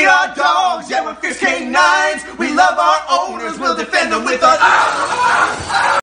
We are dogs, yeah, we're fierce canines. We love our owners, we'll defend them with us.